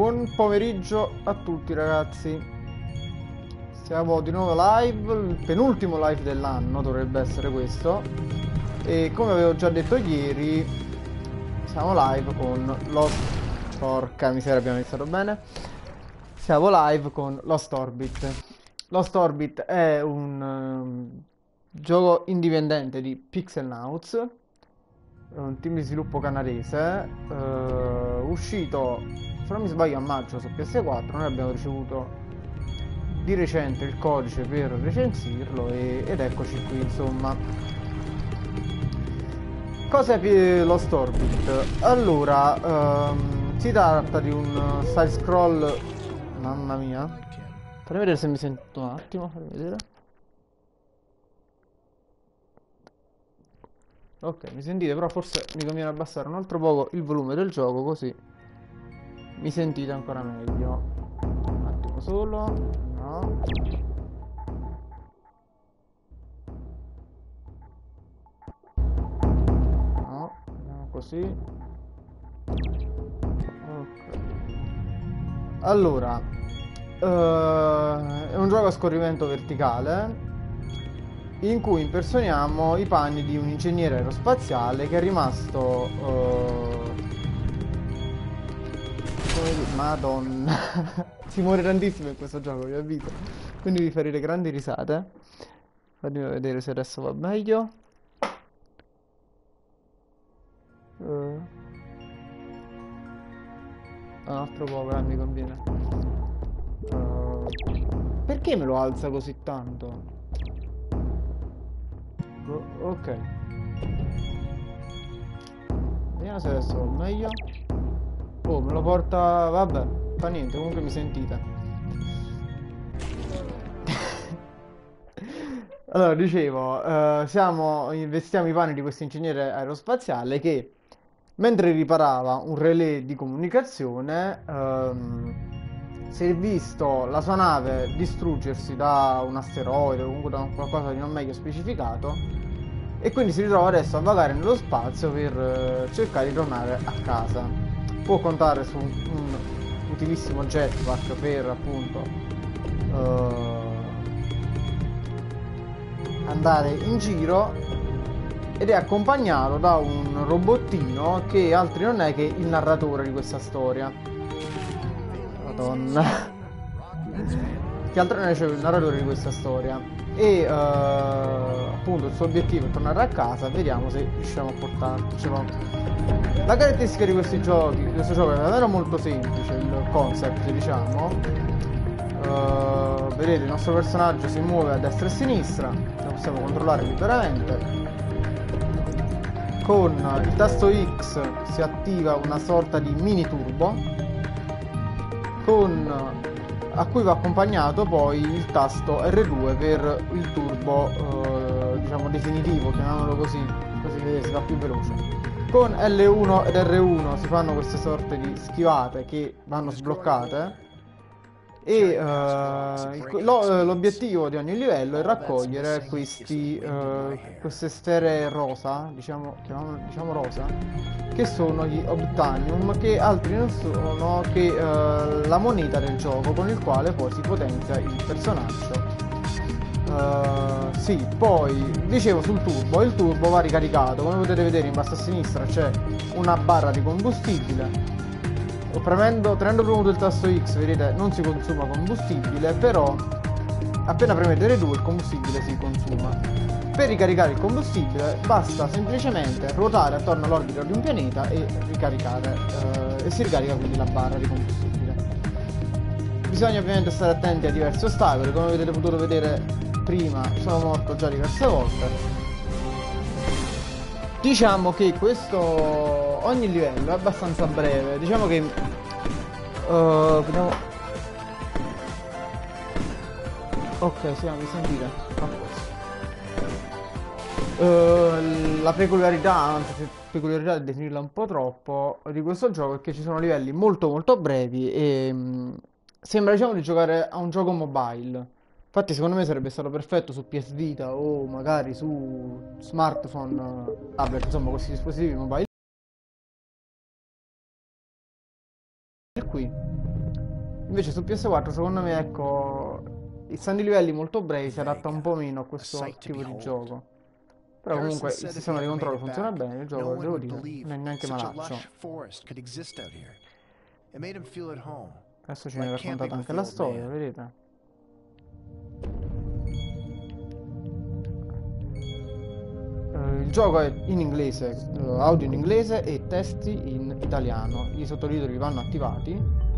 Buon pomeriggio a tutti ragazzi. Siamo di nuovo live, il penultimo live dell'anno dovrebbe essere questo. E come avevo già detto ieri, siamo live con Lost... Porca miseria, abbiamo iniziato bene. Siamo live con Lost Orbit. Lost Orbit è un um, gioco indipendente di Pixelnauts, un team di sviluppo canadese, uh, uscito, se non mi sbaglio, a maggio su PS4. Noi abbiamo ricevuto di recente il codice per recensirlo e, ed eccoci qui, insomma. Cos'è Lost Orbit? Allora, um, si tratta di un side scroll, mamma mia, fammi vedere se mi sento un attimo, fammi vedere. Ok, mi sentite, però forse mi conviene abbassare un altro poco il volume del gioco così mi sentite ancora meglio. Un attimo solo, no. No, andiamo così. Ok. Allora, uh, è un gioco a scorrimento verticale in cui impersoniamo i panni di un ingegnere aerospaziale che è rimasto... Uh... Madonna. si muore tantissimo in questo gioco, vi avviso. Quindi vi farete grandi risate. Fatemi vedere se adesso va meglio. Uh... Un altro po', però mi conviene. Uh... Perché me lo alza così tanto? ok vediamo se adesso va meglio oh me lo porta vabbè fa niente comunque mi sentite allora dicevo uh, siamo investiamo i panni di questo ingegnere aerospaziale che mentre riparava un relè di comunicazione um, si è visto la sua nave distruggersi da un asteroide o comunque da qualcosa di non meglio specificato e quindi si ritrova adesso a vagare nello spazio per eh, cercare di tornare a casa. Può contare su un, un utilissimo jetpack per appunto uh, andare in giro ed è accompagnato da un robottino che altri non è che il narratore di questa storia. Madonna. che altro non è il narratore di questa storia e uh, appunto il suo obiettivo è tornare a casa vediamo se riusciamo a portarci la caratteristica di questi giochi di questo gioco è davvero molto semplice il concept diciamo. Uh, vedete il nostro personaggio si muove a destra e a sinistra lo possiamo controllare liberamente. Con il tasto X si attiva una sorta di mini turbo. Con a cui va accompagnato poi il tasto R2 per il turbo eh, diciamo definitivo, chiamiamolo così, così si va più veloce. Con L1 ed R1 si fanno queste sorte di schivate che vanno sbloccate e uh, lo, l'obiettivo di ogni livello è raccogliere questi, uh, queste sfere rosa, diciamo, diciamo, rosa, che sono gli Obtanium, che altri non sono che uh, la moneta del gioco con il quale poi si potenzia il personaggio. Uh, sì, poi dicevo sul turbo, il turbo va ricaricato, come potete vedere in basso a sinistra c'è una barra di combustibile premendo, tenendo premuto il tasto X, vedete, non si consuma combustibile, però appena premete R2 il combustibile si consuma. Per ricaricare il combustibile basta semplicemente ruotare attorno all'orbita di un pianeta e ricaricare, eh, e si ricarica quindi la barra di combustibile. Bisogna ovviamente stare attenti a diversi ostacoli, come avete potuto vedere prima sono morto già diverse volte Diciamo che questo ogni livello è abbastanza breve. Diciamo che uh, vediamo Ok, sì, mi sentite? Uh, la peculiarità, anzi peculiarità è definirla un po' troppo, di questo gioco è che ci sono livelli molto molto brevi e um, sembra diciamo di giocare a un gioco mobile. Infatti secondo me sarebbe stato perfetto su PS Vita o magari su smartphone, tablet, insomma questi dispositivi mobile. Qui Invece su PS4 secondo me ecco, essendo i livelli molto brevi si adatta un po' meno a questo tipo di gioco. Però comunque il sistema di controllo funziona bene, il gioco, devo dire, non è neanche malaccio. Adesso ci viene raccontata anche la storia, vedete? Uh, il gioco è in inglese, uh, audio in inglese e testi in italiano. I sottotitoli vanno attivati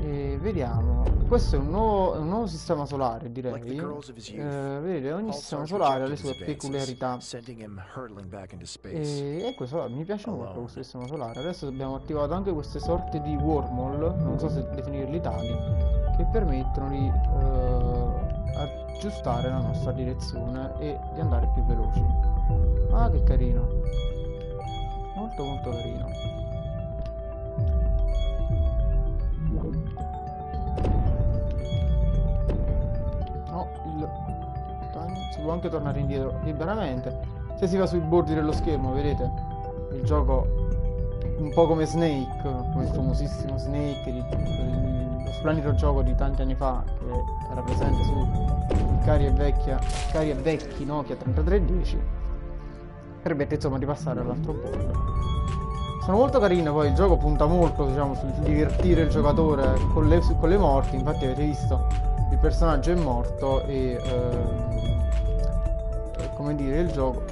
e vediamo, questo è un nuovo, un nuovo sistema solare direi. Eh, vedete, ogni sistema solare ha le sue peculiarità. E, e questo mi piace molto questo sistema solare. Adesso abbiamo attivato anche queste sorte di wormhole, non so se definirli tali, che permettono di eh, aggiustare la nostra direzione e di andare più veloci. Ah, che carino! Molto molto carino. si può anche tornare indietro liberamente se si va sui bordi dello schermo vedete il gioco un po' come Snake il famosissimo Snake di, lo splendido gioco di tanti anni fa che era presente su cari e, vecchia, cari e vecchi Nokia 3310 permette insomma di passare all'altro bordo sono molto carine poi il gioco punta molto diciamo sul divertire il giocatore con le, con le morti infatti avete visto il personaggio è morto e ehm, come dire, il gioco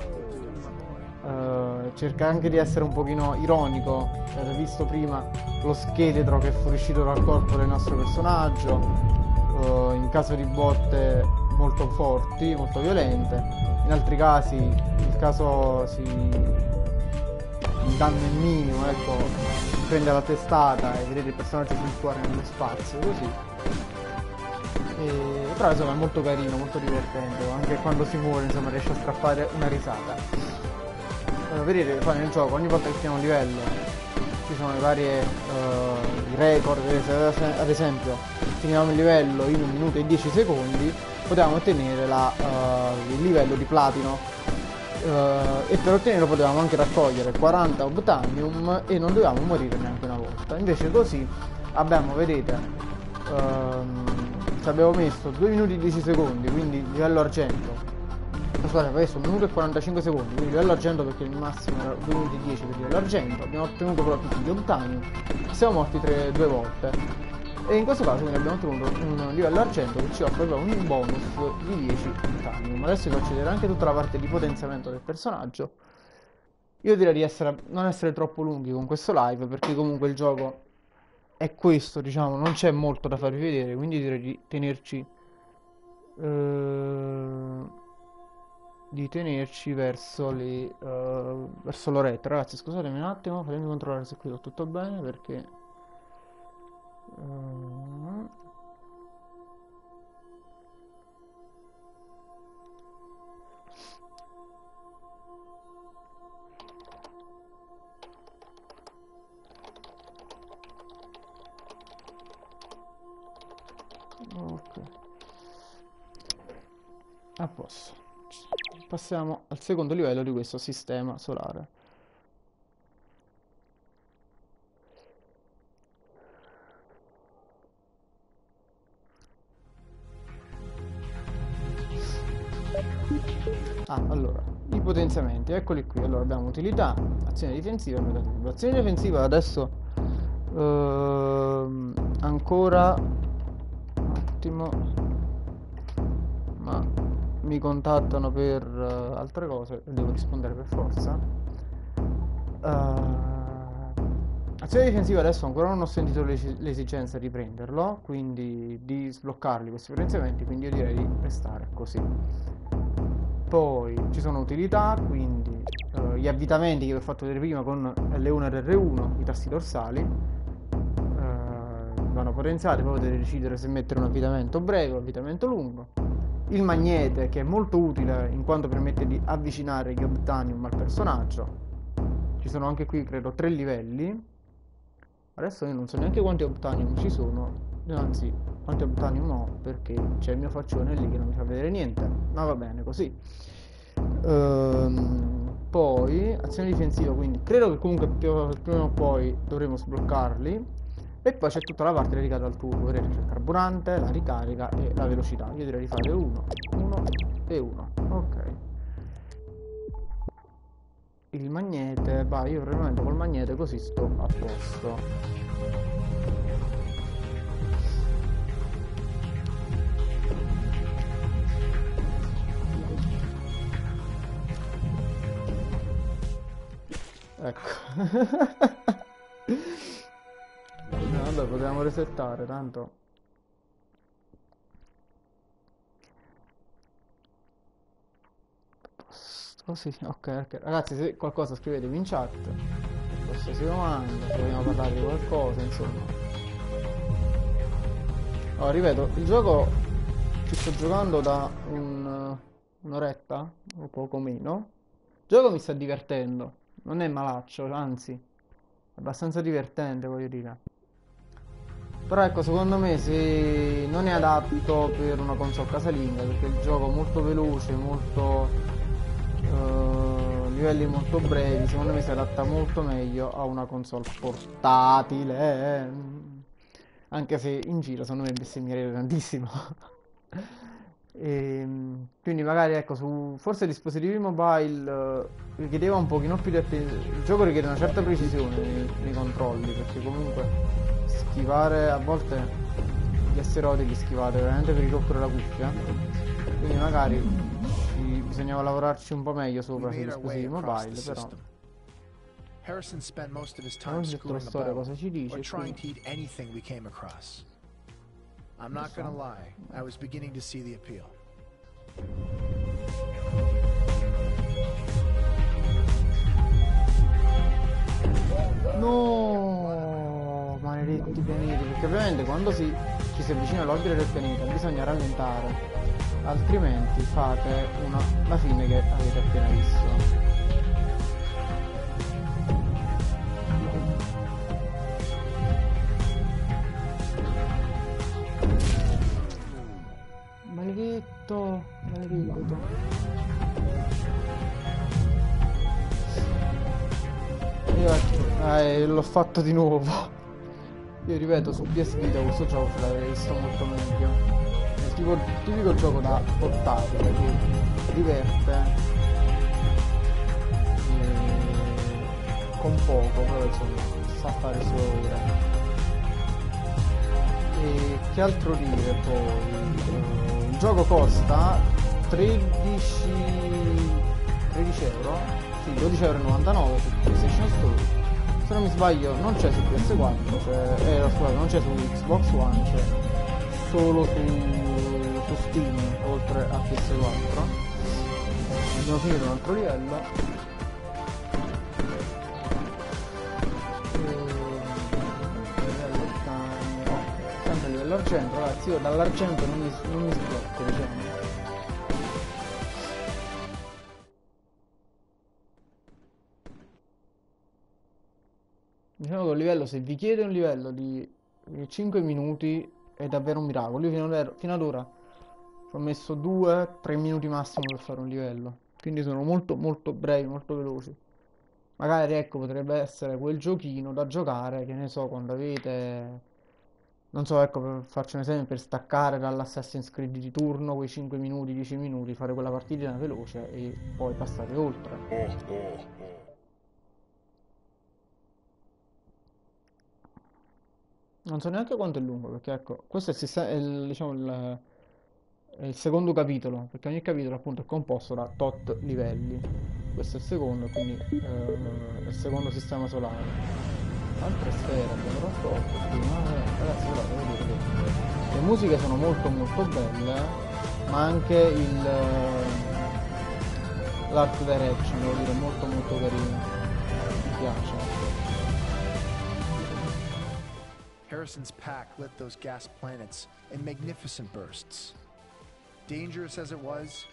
uh, cerca anche di essere un pochino ironico. Avete visto prima lo scheletro che è fuoriuscito dal corpo del nostro personaggio, uh, in caso di botte molto forti, molto violente. In altri casi il caso si il danno è minimo, ecco, prende la testata e vedete il personaggio fluttuare nello spazio, così. E, però insomma è molto carino, molto divertente, anche quando si muore insomma riesce a strappare una risata. Uh, vedete poi nel gioco ogni volta che finiamo un livello ci sono i vari uh, record, ad esempio finiamo il livello in 1 minuto e 10 secondi, potevamo ottenere la, uh, il livello di platino Uh, e per ottenerlo potevamo anche raccogliere 40 obtanium e non dovevamo morire neanche una volta invece così abbiamo vedete um, ci abbiamo messo 2 minuti e 10 secondi, quindi livello argento. Scusate, avevo messo 1 minuto e 45 secondi, quindi livello argento perché il massimo era 2 minuti e 10 per livello argento. Abbiamo ottenuto però tutti gli obtani. Siamo morti tre, due volte. E in questo caso quindi abbiamo ottenuto un livello argento che ci offre proprio un bonus di 10 obtani. Adesso vi faccio vedere anche tutta la parte di potenziamento del personaggio. Io direi di essere, non essere troppo lunghi con questo live perché comunque il gioco è questo, diciamo, non c'è molto da farvi vedere, quindi direi di tenerci eh, di tenerci verso le uh, verso l'oretta. Ragazzi, scusatemi un attimo, fatemi controllare se qui ho tutto bene perché passiamo al secondo livello di questo sistema solare Ah, allora, i potenziamenti, eccoli qui. Allora abbiamo utilità, azione difensiva e. Azione difensiva adesso ehm, ancora attimo ma mi contattano per uh, altre cose e devo rispondere per forza uh, azione difensiva adesso ancora non ho sentito l'es- l'esigenza di prenderlo quindi di sbloccarli questi potenziamenti quindi io direi di restare così poi ci sono utilità quindi uh, gli avvitamenti che vi ho fatto vedere prima con L1 e R1 i tasti dorsali vanno potenziati, poi potete decidere se mettere un avvitamento breve o un avvitamento lungo. Il magnete che è molto utile in quanto permette di avvicinare gli obtanium al personaggio. Ci sono anche qui credo tre livelli. Adesso io non so neanche quanti obtanium ci sono, anzi quanti obtanium ho perché c'è il mio faccione lì che non mi fa vedere niente, ma va bene così. Ehm, poi azione difensiva, quindi credo che comunque prima o poi dovremo sbloccarli E poi c'è tutta la parte dedicata al turbo, vedete c'è il carburante, la ricarica e la velocità. Io direi di fare 1, 1 e 1. Ok. Il magnete, va, io probabilmente col magnete così sto a posto. Ecco. potevamo resettare, tanto. Così, ok, ok. Ragazzi, se qualcosa scrivetevi in chat. Qualsiasi domanda, se vogliamo parlare di qualcosa, insomma. Allora, ripeto, il gioco ci sto giocando da un, un'oretta, o poco meno. Il gioco mi sta divertendo non è malaccio, anzi, è abbastanza divertente, voglio dire. Però ecco, secondo me se non è adatto per una console casalinga, perché il gioco è molto veloce, molto... Uh, livelli molto brevi, secondo me si adatta molto meglio a una console portatile. Anche se in giro secondo me bestemmierei tantissimo. E, ehm, quindi magari ecco su forse dispositivi mobile uh, richiedeva un pochino più di attenzione il gioco richiede una certa precisione nei, nei, controlli perché comunque schivare a volte gli asteroidi li schivate veramente per rotture la cuffia quindi magari sì, bisognava lavorarci un po' meglio sopra sui dispositivi mobile però Harrison spent most of his time screwing about cosa ci dice, or trying to eat anything we came across. I'm not gonna lie, I was beginning to see the appeal. No, maledetti pianeti, perché ovviamente quando si, ci si avvicina all'ordine del pianeta bisogna rallentare, altrimenti fate una, la fine che avete appena visto. Maledetto, maledetto. Io eh, l'ho fatto di nuovo. Io ripeto, su PS Vita questo gioco ce l'avrei visto molto meglio. È il tipo, tipico gioco da portatile che diverte. con poco, però insomma, sa fare sue ore. E che altro dire poi? Gioco costa 13, 13 euro, sì, 12,99 euro su PlayStation Store. Se non mi sbaglio non c'è su PS4, cioè, eh, scusate, non c'è su Xbox One, c'è solo su, su Steam, oltre a PS4. Abbiamo finito un altro livello. Dall'argento, ragazzi, io dall'argento non mi, non mi sblocco, diciamo. Diciamo che un livello, se vi chiede un livello di 5 minuti, è davvero un miracolo. Io fino ad, fino ad ora ho messo 2-3 minuti massimo per fare un livello. Quindi sono molto molto brevi, molto veloci. Magari ecco potrebbe essere quel giochino da giocare, che ne so, quando avete non so, ecco, per un esempio, per staccare dall'Assassin's Creed di turno, quei 5 minuti, 10 minuti, fare quella partitina veloce e poi passare oltre. Non so neanche quanto è lungo, perché ecco, questo è il, è il, diciamo, il, è il secondo capitolo, perché ogni capitolo appunto è composto da tot livelli. Questo è il secondo, quindi eh, è il secondo sistema solare altre sfere abbiamo raccolto prima ragazzi guardate vedete che le musiche sono molto molto belle ma anche il l'art direction devo dire molto molto carino mi piace Harrison's pack lit those gas planets in magnificent bursts. Dangerous as it was,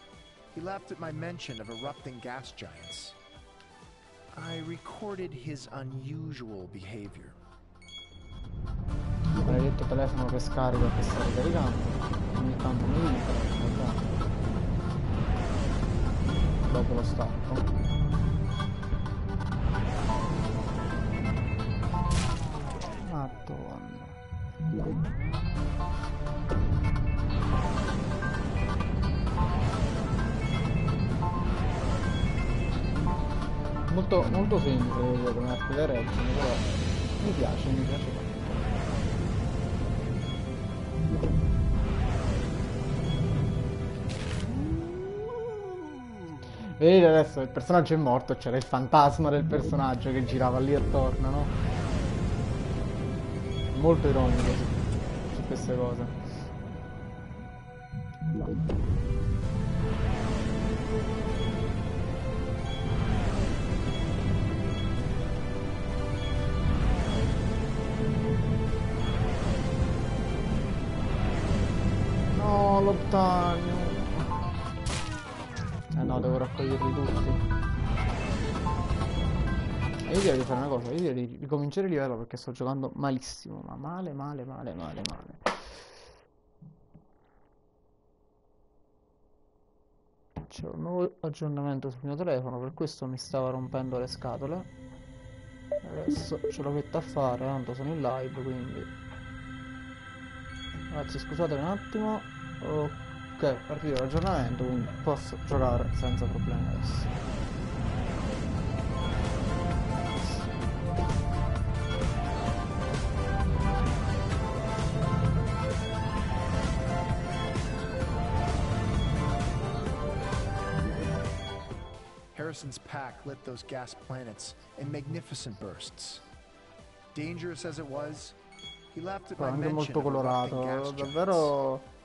he laughed at my mention of erupting gas giants. I recorded his unusual behavior. Maledetto telefono che scarica che sta ricaricando. Ogni tanto mi dice, dopo lo stacco. Madonna. Molto, molto semplice come arco da reggine però mi piace mi piace Vedete adesso il personaggio è morto, c'era il fantasma del personaggio che girava lì attorno, no? Molto ironico su, su queste cose. No, lontano. Eh no, devo raccoglierli tutti. E io direi di fare una cosa, io direi di ricominciare il livello perché sto giocando malissimo, ma male, male, male, male, male. C'è un nuovo aggiornamento sul mio telefono, per questo mi stava rompendo le scatole. Adesso ce l'ho metta a fare, tanto sono in live, quindi... Ragazzi, scusate un attimo. Ok, partito l'aggiornamento, quindi posso giocare senza problemi adesso. Harrison's pack lit those gas planets in magnificent bursts. Dangerous as it was, he Però my anche mention molto colorato, davvero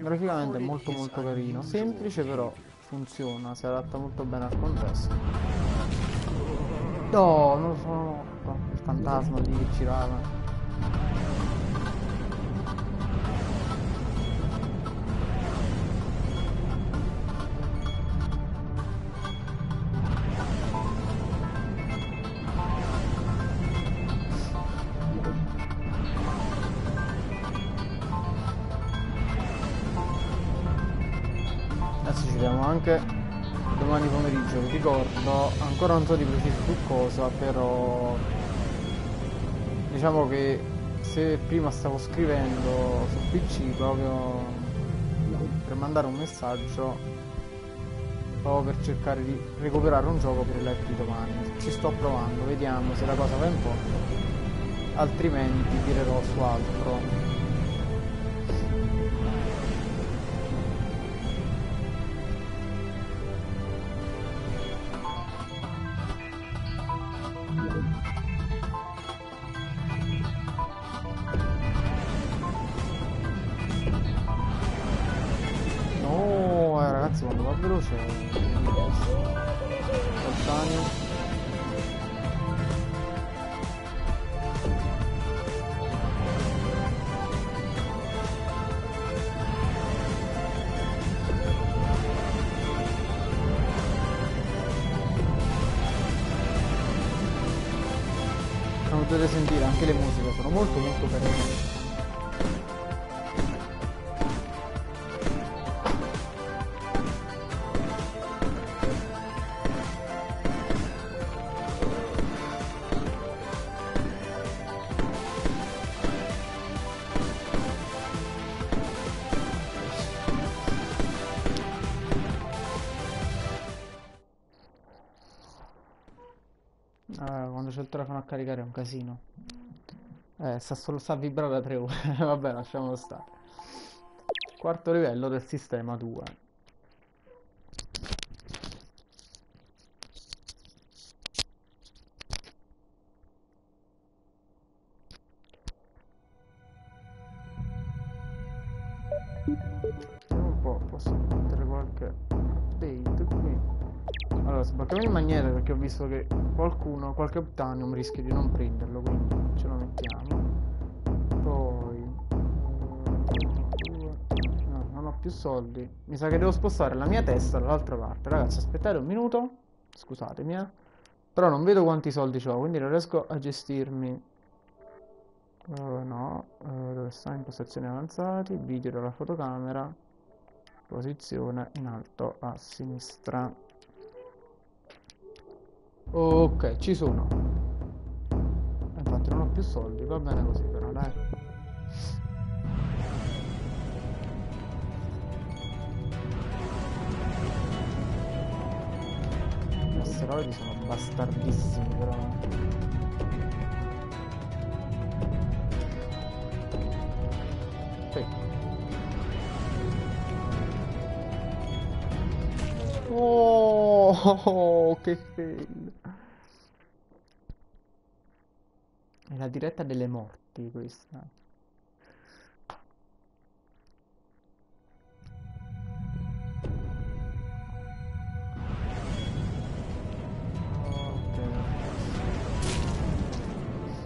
graficamente recorded molto molto carino, semplice però funziona, si adatta molto bene al contesto. No, non sono morto, il fantasma lì che girava. Ancora non so di preciso su cosa, però diciamo che se prima stavo scrivendo su PC proprio per mandare un messaggio proprio per cercare di recuperare un gioco per il di domani. Ci sto provando, vediamo se la cosa va in porto, altrimenti tirerò su altro. Potete sentire anche le musiche sono molto molto carine. Caricare è un casino. Eh, sta solo sta a vibrare da tre ore. Vabbè, lasciamolo stare. Quarto livello del sistema 2. Visto che qualcuno, qualche Optanium rischia di non prenderlo, quindi ce lo mettiamo. Poi... No, non ho più soldi. Mi sa che devo spostare la mia testa dall'altra parte. Ragazzi, aspettate un minuto. Scusatemi, eh. Però non vedo quanti soldi ho, quindi non riesco a gestirmi. Eh, no, eh, dove sta? Impostazioni avanzati, video dalla fotocamera, posizione in alto a sinistra. Ok, ci sono. Infatti non ho più soldi, va bene così però, dai. Gli asteroidi sono bastardissimi però. Sì. Oh, che bello! È la diretta delle morti questa.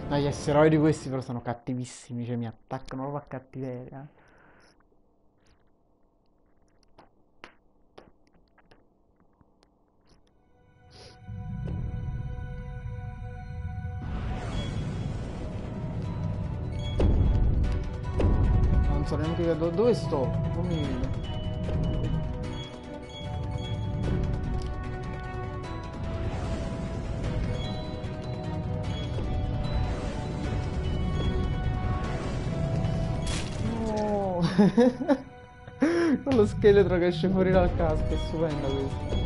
No, gli asteroidi questi però sono cattivissimi, cioè mi attaccano proprio a cattiveria. Non so neanche do- dove sto, non mi vedo. Con lo scheletro che esce fuori dal casco, è stupenda questa.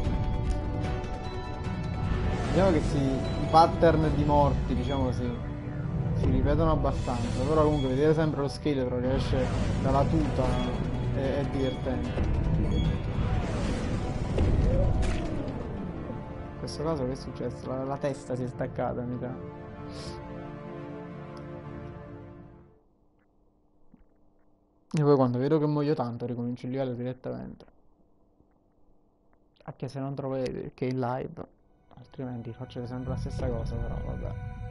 Diciamo che sì, i pattern di morti, diciamo così, si ripetono abbastanza, però comunque vedere sempre lo scheletro che esce dalla tuta è, è divertente. In questo caso che è successo? La, la testa si è staccata, mi sa. E poi quando vedo che muoio tanto ricomincio il livello direttamente. Anche se non trovate che in live, altrimenti faccio sempre la stessa cosa, però vabbè.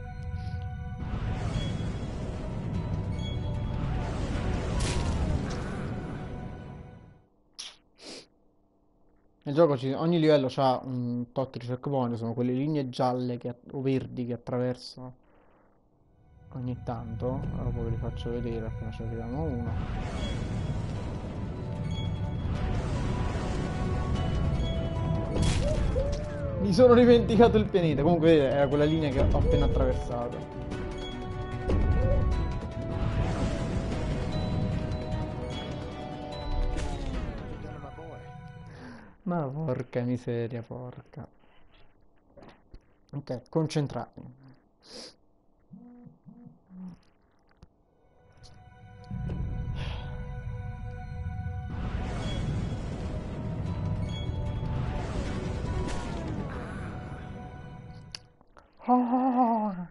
Nel gioco ci- ogni livello ha un tot di checkpoint, sono quelle linee gialle che, o verdi che attraverso ogni tanto. Allora poi ve li faccio vedere appena ci arriviamo a uno. Mi sono dimenticato il pianeta. Comunque era quella linea che ho appena attraversato. Ma porca miseria, porca. Ok, concentrati. Ah.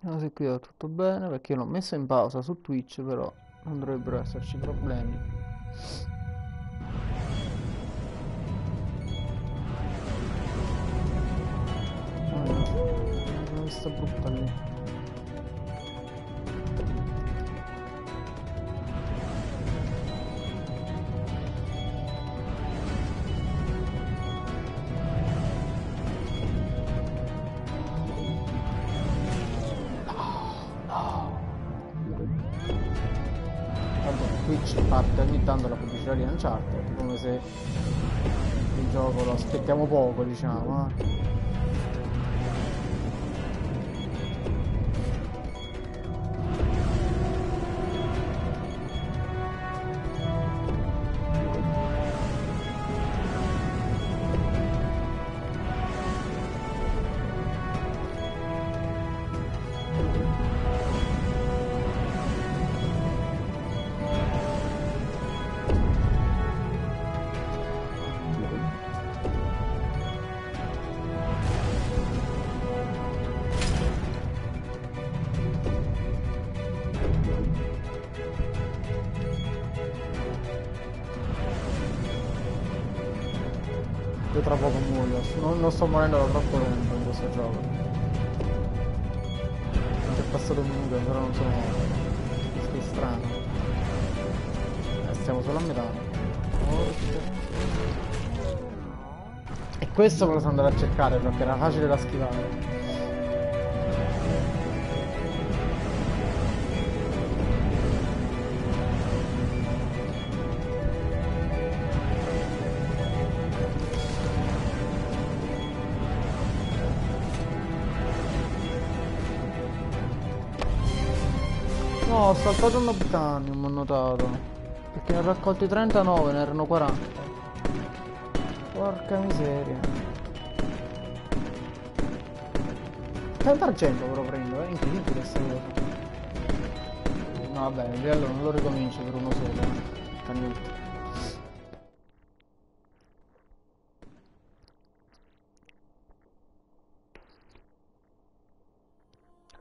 Vediamo se qui va tutto bene perché l'ho messa in pausa su Twitch però non dovrebbero esserci problemi. Ah, no. Non sta brutta lì. Uncharted, come se il gioco lo aspettiamo poco, diciamo. eh. Non, sto morendo da troppo tempo in questo gioco. È passato un minuto, però non sono morto. È strano. Eh, stiamo solo a metà. E questo me lo sono andato a cercare perché era facile da schivare. Saltato un obtanium, ho notato. Perché ne ho raccolti 39, ne erano 40. Porca miseria. Tanta argento però prendo, è incredibile questa cosa. No vabbè, livello non lo ricomincio per uno solo, eh.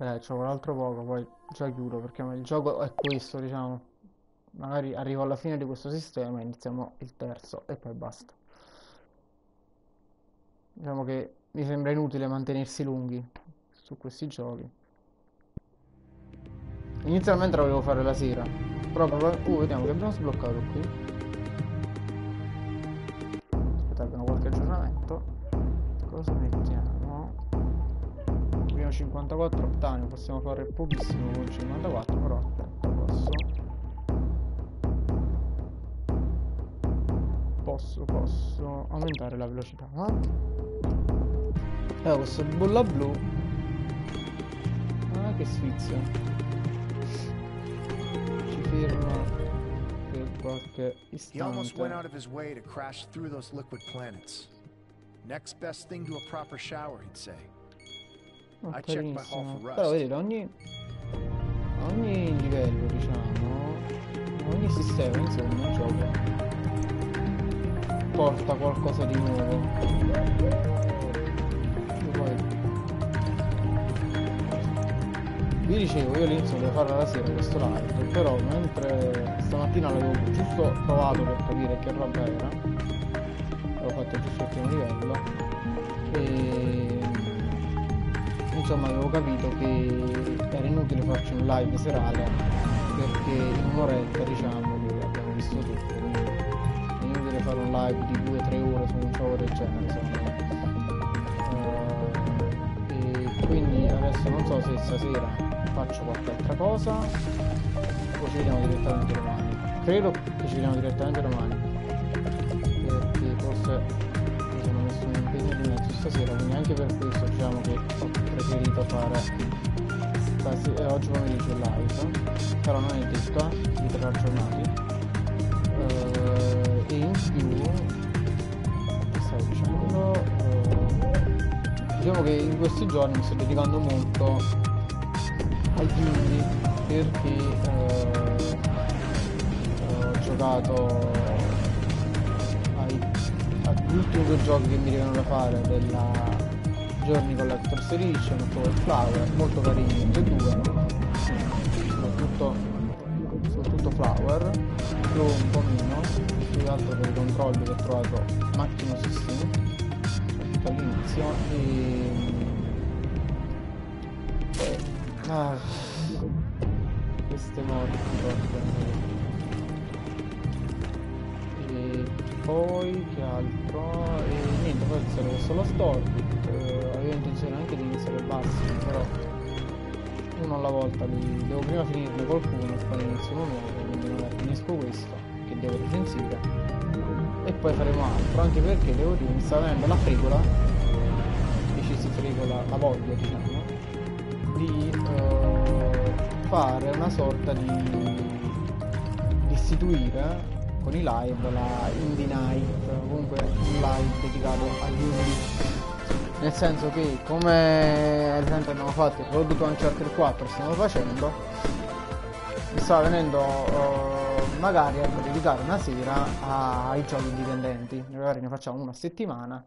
Eh, c'ho un altro poco, poi già chiudo perché il gioco è questo, diciamo. Magari arrivo alla fine di questo sistema e iniziamo il terzo e poi basta. Diciamo che mi sembra inutile mantenersi lunghi su questi giochi. Inizialmente lo volevo fare la sera, però uh, vediamo che abbiamo sbloccato qui. Aspettate, abbiamo qualche aggiornamento. Cosa mettiamo? Prima 54 octani, possiamo fare pochissimo con 54, però posso. Posso, posso aumentare la velocità. Eh, questo bolla blu. Ah, che sfizio. Ci ferma per qualche He almost went out istante. crash through those liquid planets. Next best thing to a proper shower, he'd say. Oh, carinissimo. Però vedete, ogni, ogni livello, diciamo, ogni sistema, insomma, gioco porta qualcosa di nuovo. Vi dicevo, io all'inizio volevo fare la sera questo live, però mentre stamattina l'avevo giusto provato per capire che roba era, avevo fatto giusto il primo livello, e insomma avevo capito che era inutile farci un live serale perché in un'oretta diciamo che abbiamo visto tutto quindi è inutile fare un live di 2-3 ore su un gioco del genere secondo Eh, e quindi adesso non so se stasera faccio qualche altra cosa o ci vediamo direttamente domani. Credo che ci vediamo direttamente domani stasera quindi anche per questo diciamo che ho preferito fare stas- eh, oggi pomeriggio live però non è detto eh, vi terrò aggiornati. Eh, e in più stavo dicendo? Eh, diciamo che in questi giorni mi sto dedicando molto agli indie perché eh, ho giocato ai, agli ultimi due giochi che mi rimangono da fare della Journey Collector's Edition Flower, molto carini tutti e due, soprattutto, soprattutto Flower, più un po' meno, più che altro per i controlli che ho trovato macchinosissimi, soprattutto all'inizio, e Lost Orbit. eh, avevo intenzione anche di iniziare Bassi, però uno alla volta li devo prima finirne qualcuno poi inizio uno nuovo, quindi magari finisco questo, che devo recensire, e poi faremo altro, anche perché devo dire mi sta venendo la fregola, dici si fregola, la voglia diciamo, di eh, fare una sorta di, di istituire con i live la Indie Night, comunque un live dedicato agli indie. Nel senso che come ad esempio abbiamo fatto il Road to Uncharted 4 stiamo facendo, mi stava venendo eh, magari ecco, dedicare una sera a- ai giochi indipendenti, magari ne facciamo una a settimana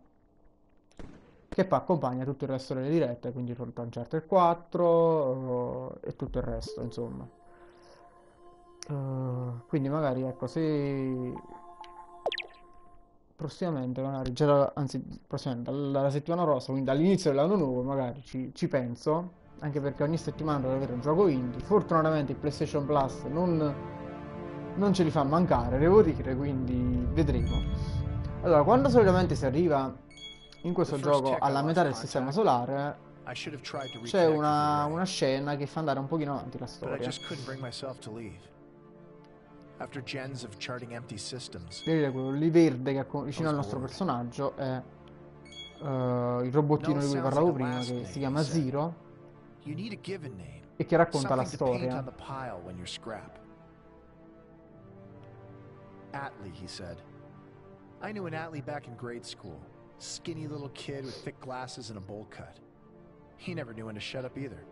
che poi accompagna tutto il resto delle dirette, quindi Road to Uncharted 4 eh, e tutto il resto, insomma. Uh, quindi magari ecco se prossimamente magari già da- anzi prossimamente dalla settimana prossima quindi dall'inizio dell'anno nuovo magari ci, ci penso anche perché ogni settimana dovrei avere un gioco indie. Fortunatamente il PlayStation Plus non, non ce li fa mancare devo dire quindi vedremo. Allora quando solitamente si arriva in questo gioco alla metà del sistema solare c'è una, una scena che fa andare un pochino avanti la storia After gens of charting empty systems, Vedete quello lì verde che è vicino al nostro personaggio è eh, il robottino di cui parlavo prima che si chiama Zero you need a given name. e che racconta la Something to paint storia. on the pile when you're scrap. Atlee, he said. I knew an Atlee back in grade school. Skinny little kid with thick glasses and a bowl cut. He never knew when to shut up either.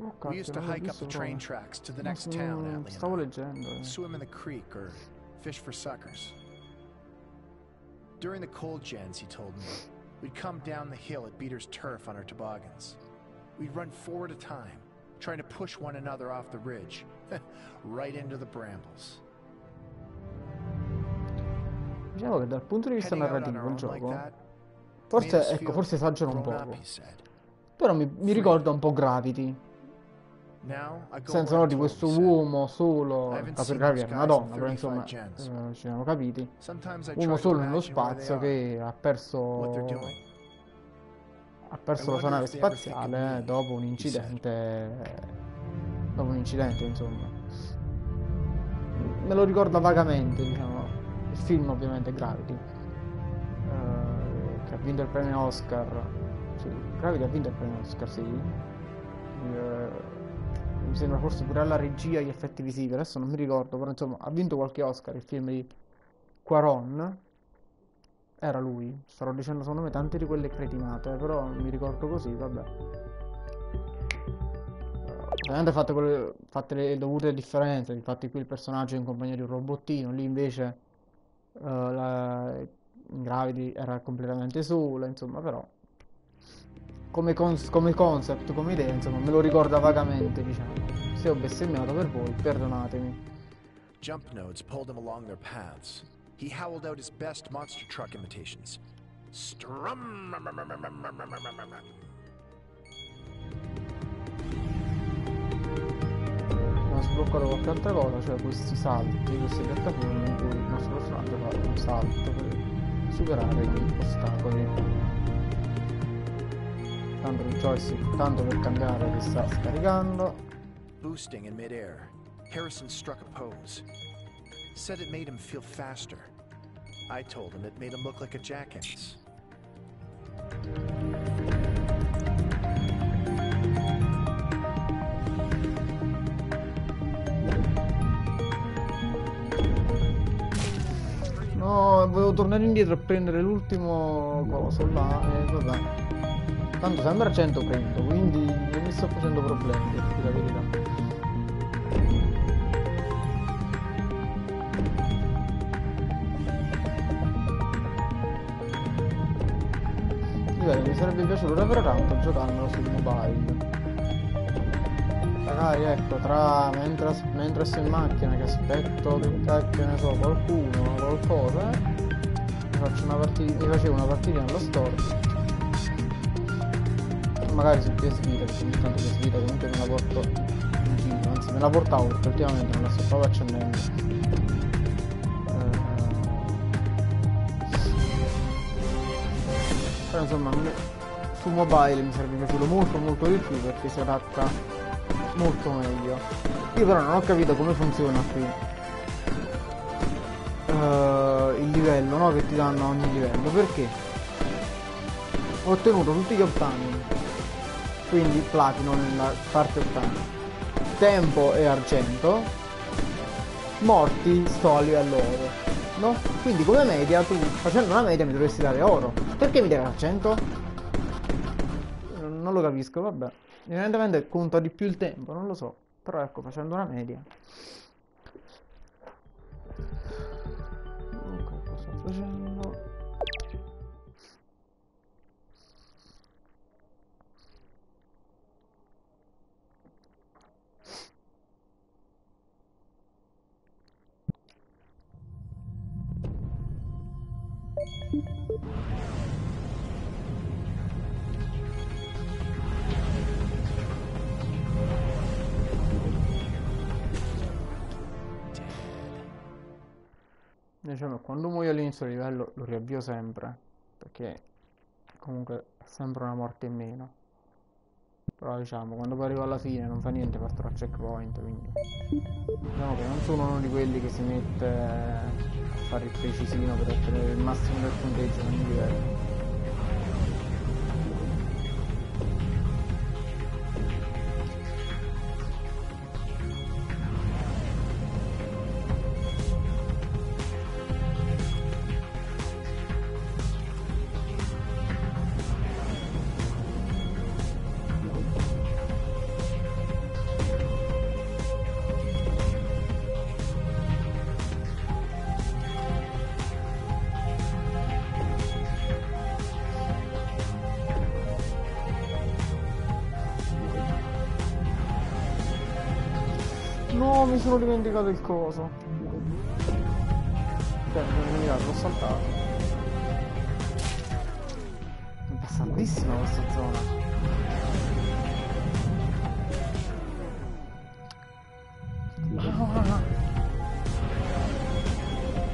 Oh, We used to hike up the train tracks to the next town, mm-hmm. Atlee and. Swim in the creek or fish for suckers. During the cold gens, he told me, we'd come down the hill at Beater's turf on our toboggans. We'd run four at a time, trying to push one another off the ridge, right into the brambles. Diciamo che dal punto di vista Heading out on narrativo il gioco, forse, ecco, forse esagero un poco. Però mi, mi ricorda un po' Gravity. Senza di questo uomo solo, those era una donna, però 35 insomma eh, ci siamo capiti. Uomo solo nello spazio che ha perso ha perso la sua nave spaziale dopo un incidente dopo un incidente insomma. Me lo ricorda vagamente diciamo il film ovviamente Gravity. Eh, che ha vinto il premio Oscar sì, Gravity ha vinto il premio Oscar sì. Eh, mi sembra forse pure alla regia gli effetti visivi adesso non mi ricordo però insomma ha vinto qualche Oscar il film di Quaron era lui, starò dicendo secondo me tante di quelle cretinate, però mi ricordo così, vabbè. Ovviamente fatte, quelle, fatte le dovute differenze, infatti qui il personaggio è in compagnia di un robottino, lì invece eh, la, Gravity era completamente sola, insomma, però come, cons- come concept, come idea, insomma, me lo ricorda vagamente, diciamo. Se ho bestemmiato per voi, perdonatemi. Jump nodes pulled him along their paths. He howled out his best monster truck imitations. Strum. abbiamo sbloccato qualche altra cosa, cioè questi salti, queste piattaforme in cui il nostro personaggio fa un salto per superare gli ostacoli. Tanto il joystick, tanto per cambiare che sta scaricando. Boosting in midair, Harrison struck a pose. Said it made him feel faster. I told him it made him look like a jackass. No, volevo tornare indietro a prendere l'ultimo coso là e vabbè. Tanto sembra 100 prendo, quindi non mi sto facendo problemi, la verità. Mi sarebbe piaciuto davvero tanto giocarmelo sul mobile. Magari ecco, tra mentre, mentre sto in macchina che aspetto che cacchio ne so, qualcuno, qualcosa, eh, mi faccio una partita, mi facevo una partita nello store. Magari su PS Vita, perché ogni tanto PS Vita comunque me la porto in giro, anzi me la portavo perché ultimamente non la sto proprio accendendo. Eh, Però insomma su mobile mi sarebbe piaciuto molto molto di più perché si adatta molto meglio. Io però non ho capito come funziona qui. Eh, il livello, no? Che ti danno ogni livello. Perché? Ho ottenuto tutti gli ottani. Quindi platino nella parte ottani. Tempo e argento. Morti a livello oro. No? Quindi come media tu facendo una media mi dovresti dare oro. Perché mi dai argento? Non non lo capisco, vabbè. Evidentemente conta di più il tempo, non lo so. Però ecco, facendo una media. Ok, cosa sto facendo? Diciamo, quando muoio all'inizio del livello lo riavvio sempre, perché comunque è sempre una morte in meno. Però diciamo, quando poi arrivo alla fine non fa niente, partirò a checkpoint, quindi... Diciamo che non sono uno di quelli che si mette a fare il precisino per ottenere il massimo del punteggio in ogni livello. Sono dimenticato il coso. Ok, mi sono dimenticato, l'ho saltato. È passatissima questa zona.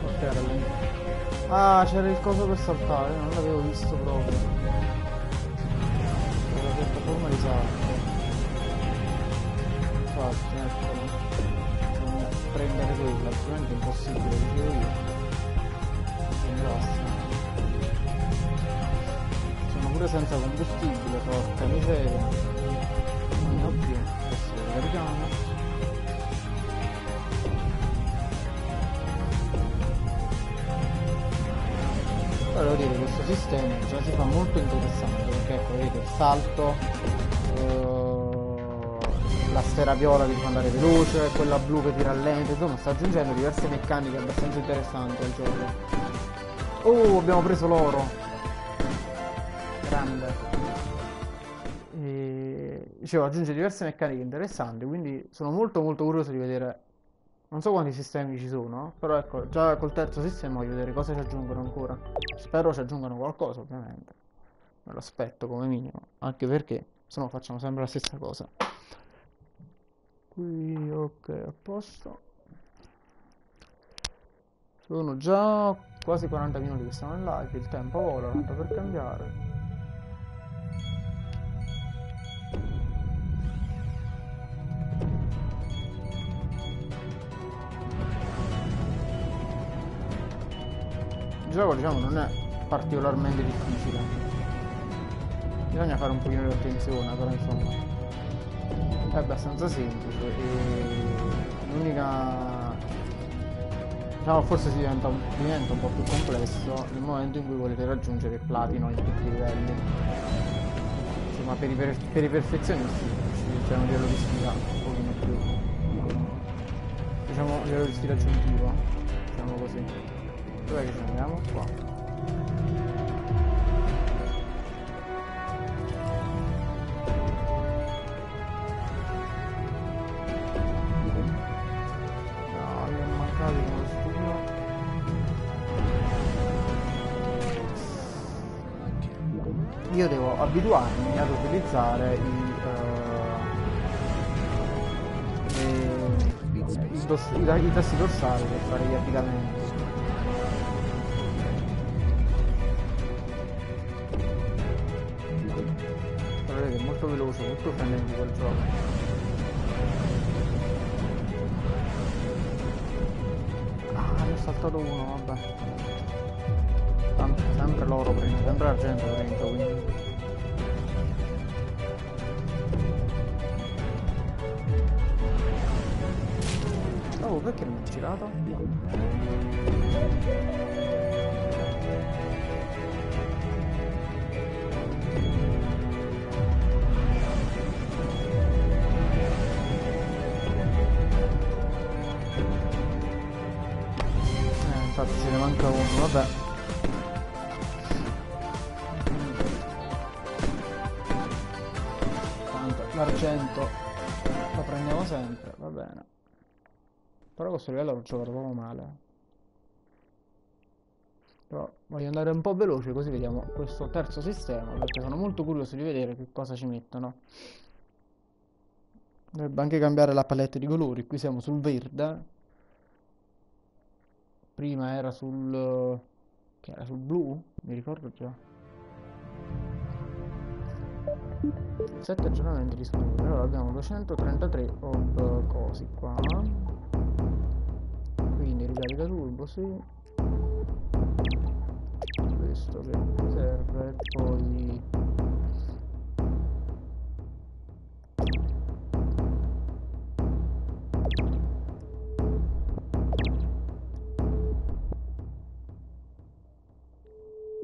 Ok, era lì. Ah, c'era il coso per saltare, non l'avevo visto proprio. C'era la piattaforma di salto. Infatti, eccolo. Prendere quella, altrimenti è impossibile, dicevo io. Sembra Sono pure senza combustibile, porca miseria. Non ne ho più. Adesso lo carichiamo. Però devo dire questo sistema già si fa molto interessante perché ecco vedete il salto sfera viola che ti fa andare veloce quella blu che ti rallenta insomma sta aggiungendo diverse meccaniche abbastanza interessanti al gioco oh abbiamo preso l'oro grande e, dicevo aggiunge diverse meccaniche interessanti quindi sono molto molto curioso di vedere non so quanti sistemi ci sono, però ecco, già col terzo sistema voglio vedere cosa ci aggiungono ancora. Spero ci aggiungano qualcosa, ovviamente. Me lo aspetto come minimo, anche perché se no facciamo sempre la stessa cosa. Qui, ok, a posto. Sono già quasi 40 minuti che stiamo in live, il tempo vola, tanto per cambiare. Il gioco diciamo non è particolarmente difficile. Bisogna fare un pochino di attenzione, però insomma è abbastanza semplice e l'unica diciamo forse si diventa, diventa, un po' più complesso nel momento in cui volete raggiungere il platino in tutti i livelli. Insomma per i, per, per i perfezionisti c'è un livello di sfida un pochino più diciamo un livello di sfida aggiuntivo, diciamo così. Dov'è che ci andiamo? Qua. Abituarmi ad utilizzare i, uh, i, i, dos- i, i tasti dorsali per fare gli affidamenti. Però vedete, è molto veloce, molto frenetico il gioco. Ah, ne ho saltato uno, vabbè. Sempre l'oro prendo, sempre l'argento prendo, quindi... è girato? Eh, infatti ce ne manca uno, vabbè. L'argento lo prendiamo sempre, va bene. Però questo livello l'ho giocato proprio male. Però voglio andare un po' veloce così vediamo questo terzo sistema perché sono molto curioso di vedere che cosa ci mettono. Dovrebbe anche cambiare la palette di colori, qui siamo sul verde. Prima era sul... che era sul blu? Mi ricordo già. 7 aggiornamenti disponibili. Allora abbiamo 233 ob cosi qua. Ricarica turbo, sì. Questo che serve, poi...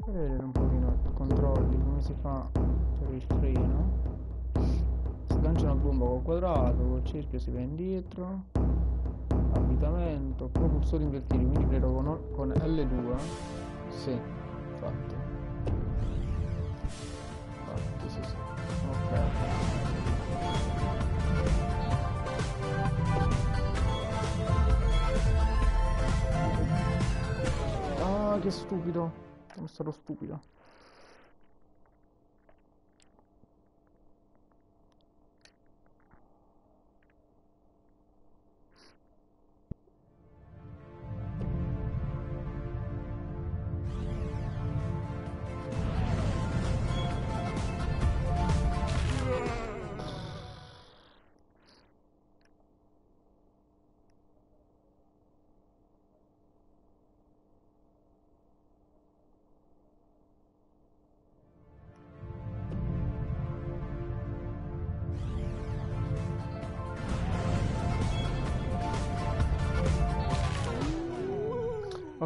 Vedere un pochino controlli, come si fa per il freno. Si lancia una bomba col quadrato, col cerchio si va indietro abitamento, propulsore invertito quindi credo con, con L2 sì fatto. Fatto sì sì. Ok. Ah che stupido. Sono stato stupido.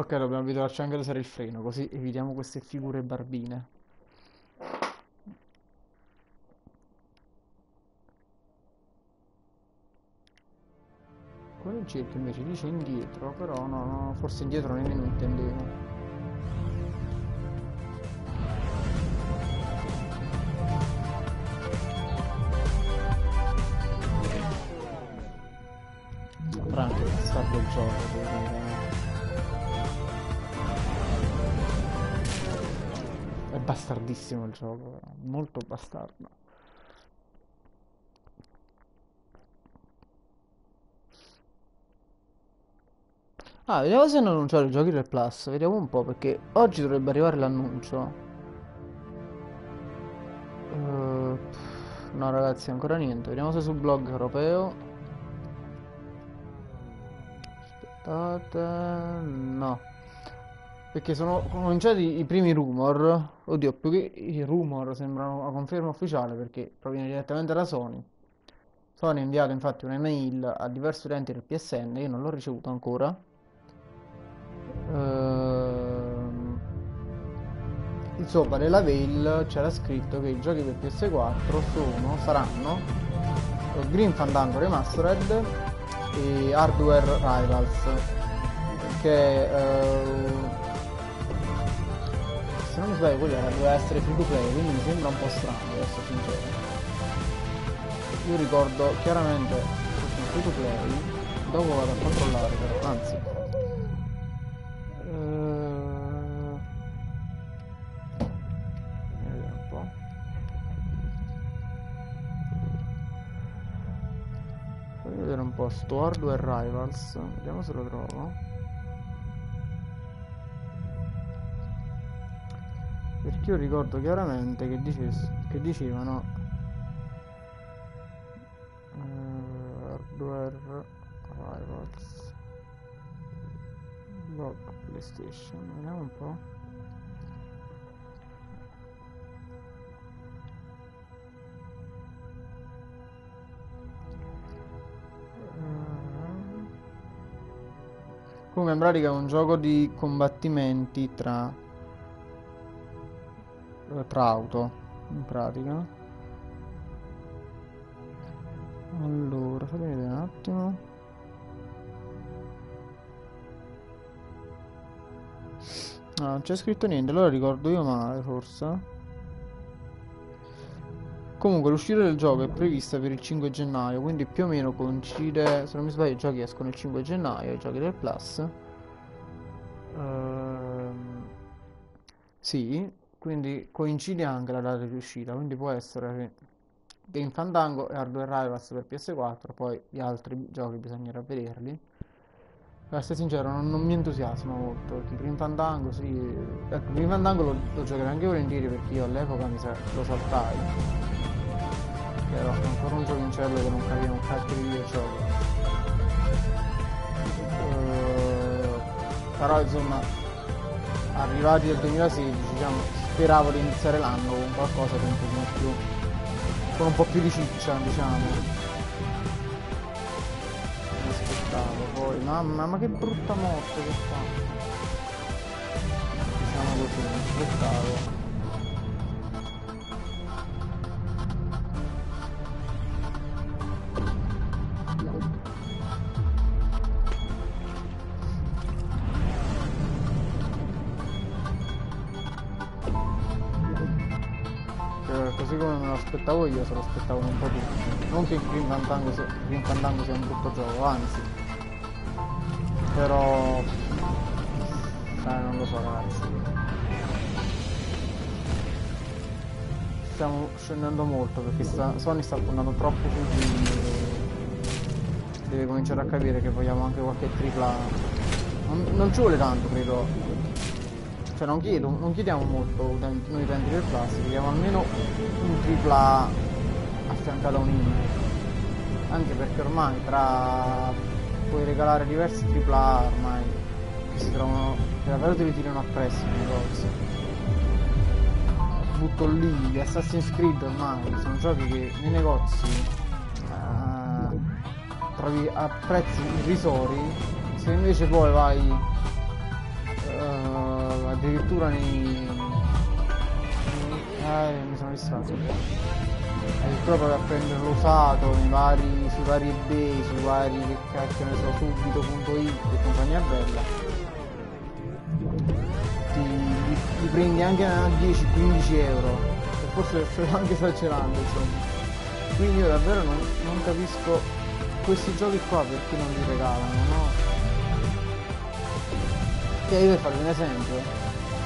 Ok, dobbiamo abituarci anche ad usare il freno, così evitiamo queste figure barbine. Con il cerchio invece dice indietro, però no, no, forse indietro nemmeno intendevo. Bastardissimo il gioco, molto bastardo. Ah, vediamo se hanno annunciato i giochi del Plus, vediamo un po' perché oggi dovrebbe arrivare l'annuncio. Eh, no ragazzi, ancora niente, vediamo se sul blog europeo. Aspettate, no. Perché sono cominciati i primi rumor. Oddio, più che i rumor sembrano una conferma ufficiale perché proviene direttamente da Sony. Sony ha inviato infatti un'email a diversi utenti del PSN, io non l'ho ricevuto ancora. Ehm, Insomma, nella mail c'era scritto che i giochi per PS4 sono, saranno Green Fandango Remastered e Hardware Rivals che eh, se non mi sbaglio quello era, doveva essere free to play quindi mi sembra un po' strano devo essere sincero. Io ricordo chiaramente questo free to play dopo vado a controllare però anzi. Eh, vediamo un po' fammi vedere un po' sto hardware rivals vediamo se lo trovo io ricordo chiaramente che, dices- che dicevano eh, hardware rivals blog playstation vediamo un po' Eh, Comunque in pratica è un gioco di combattimenti tra, tra auto, in pratica. Allora, fammi vedere un attimo. No, non c'è scritto niente, allora ricordo io male, forse. Comunque l'uscita del gioco è prevista per il 5 gennaio, quindi più o meno coincide, se non mi sbaglio i giochi escono il 5 gennaio, i giochi del Plus. Ehm, sì, quindi coincide anche la data di uscita, quindi può essere che Game Fandango e Hardware Rivals per PS4, poi gli altri giochi bisognerà vederli. Per essere sincero, non, non mi entusiasma molto, perché Green Fandango sì... Ecco, Green Fandango lo, lo giocherei anche volentieri perché io all'epoca mi sa, lo saltai. Ero ancora un giovincello che non capiva un cacchio di videogioco. Eh, però insomma, arrivati al 2016, diciamo, speravo di iniziare l'anno con qualcosa di un pochino più... con un po' più di ciccia, diciamo. Mi aspettavo poi, mamma, ma che brutta morte che fa. Diciamo così, mi aspettavo. Io, se lo aspettavano un po' tutti. Non che Green Fandango sia, sia un brutto gioco, anzi. Però... Eh, non lo so ragazzi. Stiamo scendendo molto perché sta, Sony sta puntando troppo su deve cominciare a capire che vogliamo anche qualche tripla non, non ci vuole tanto credo cioè non chiedo non chiediamo molto noi utenti del plus chiediamo almeno un tripla affiancato a un indie anche perché ormai tra puoi regalare diversi tripla ormai che si trovano che davvero te li tirano appresso nei negozi butto lì gli Assassin's Creed ormai sono giochi che nei negozi trovi a prezzi irrisori. Se invece poi vai uh, addirittura nei, eh, mi sono distratto addirittura proprio a prenderlo usato nei vari, sui vari ebay sui vari che cacchio ne so subito.it e compagnia bella. Ti, li, li, prendi anche a 10-15 euro. E forse sto anche esagerando insomma. Quindi io davvero non, non capisco questi giochi qua perché non li regalano, no? E io per farvi un esempio,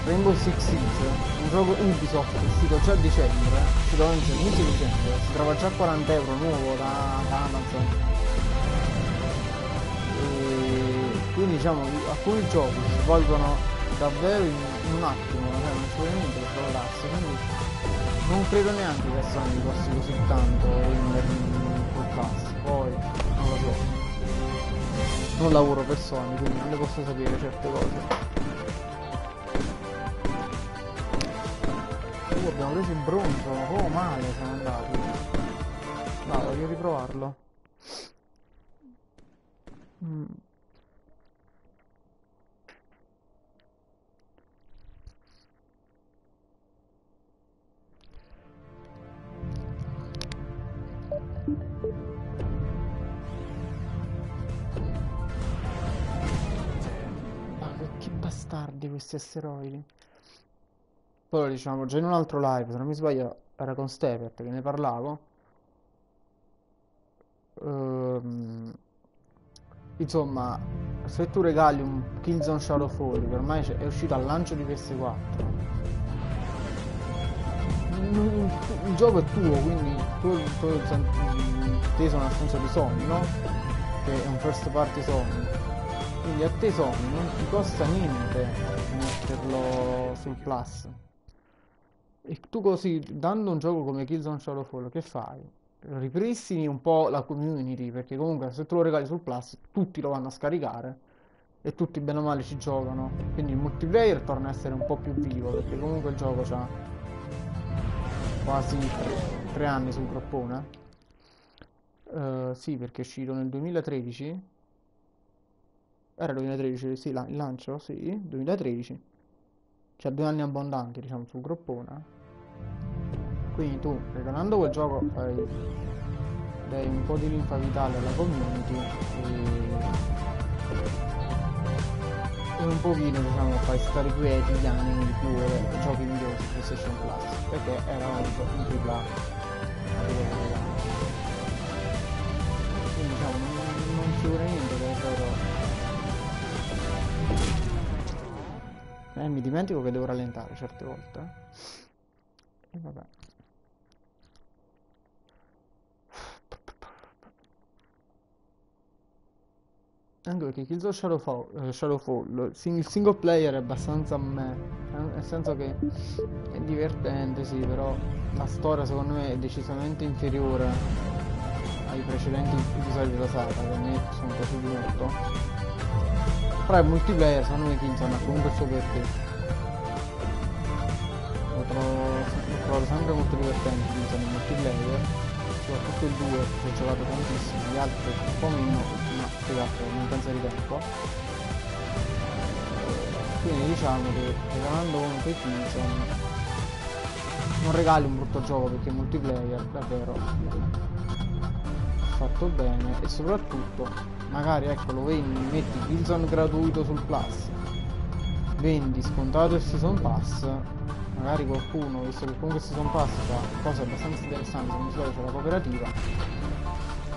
Rainbow Six Siege, un gioco Ubisoft uscito già a dicembre, uscito inizio dicembre, si trova già a 40 euro nuovo da, da Amazon. E quindi diciamo alcuni giochi si svolgono davvero in, in un attimo, cioè non ci vuole niente per trovarsi, quindi non credo neanche che Sony costi così tanto in, in pass. Poi non lo so. Non lavoro per Sony, quindi non ne posso sapere certe cose. Abbiamo preso il bronzo, oh male siamo andati. No, voglio riprovarlo. Mm. bastardi questi asteroidi. Poi lo diciamo già in un altro live, se non mi sbaglio era con Stepert che ne parlavo. Ehm, insomma, se tu regali un Killzone Shadowfall che ormai è uscito al lancio di PS4, il gioco è tuo, quindi tu, tu, te sono nel senso di Sony, no? Che è un first party Sony quindi a te Sony non ti costa niente metterlo sul plus e tu così dando un gioco come Killzone Shadowfall che fai? ripristini un po' la community perché comunque se tu lo regali sul plus tutti lo vanno a scaricare e tutti bene o male ci giocano quindi il multiplayer torna a essere un po' più vivo perché comunque il gioco ha quasi tre anni sul groppone uh, sì perché è uscito nel 2013 era 2013, sì, il lancio, sì, 2013. C'ha due anni abbondanti, diciamo, sul groppone. Quindi tu, regalando quel gioco, fai dai un po' di linfa vitale alla community e, un pochino, diciamo, fai stare quieti gli anni di più e giochi migliori su PlayStation Plus, perché era un, un tripla quindi diciamo non, non ci vuole niente davvero Eh, mi dimentico che devo rallentare certe volte. E vabbè. Anche perché Killzone Shadowfall, eh, Shadowfall il single player è abbastanza me, nel senso che è divertente sì, però la storia secondo me è decisamente inferiore ai precedenti episodi della saga, che a me sono piaciuti molto. Però il multiplayer secondo me Killzone ha comunque il suo perché. Lo trovo, trovo sempre molto divertente Killzone il multiplayer. Soprattutto il 2 che ho giocato tantissimo, gli altri un po' meno, ma più che altro penso di tempo. Quindi diciamo che regalando comunque Killzone non regali un brutto gioco perché il multiplayer davvero fatto bene e soprattutto magari ecco lo vendi metti Killzone gratuito sul plus vendi scontato il season pass magari qualcuno visto che comunque il season pass fa cose abbastanza interessanti come si c'è la cooperativa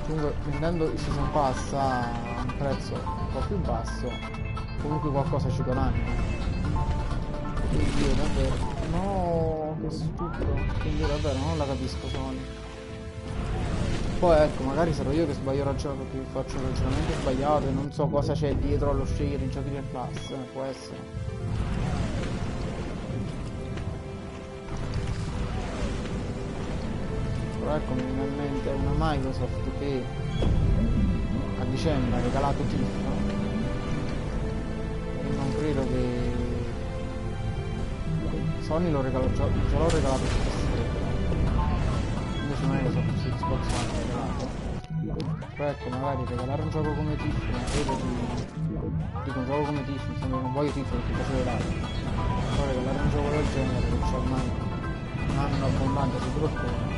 comunque vendendo il season pass a un prezzo un po' più basso comunque qualcosa ci guadagni Quindi davvero. No, che stupido. Quindi davvero non la capisco Sony. Poi ecco, magari sarò io che sbaglio ragionamento, che faccio un ragionamento sbagliato e non so cosa c'è dietro allo scegliere in giochi del eh, può essere. Ecco in mente una Microsoft che a dicembre ha regalato Tiff e non credo che Sony lo regalò già, già l'ho regalato su PS3 invece Microsoft su Xbox One regalato. Però ecco magari regalare un gioco come Tiff non credo di dico un gioco come Tiff insomma non voglio Tiff perché piace l'altro però regalare un gioco del genere che c'è ormai un anno abbondante su Grottone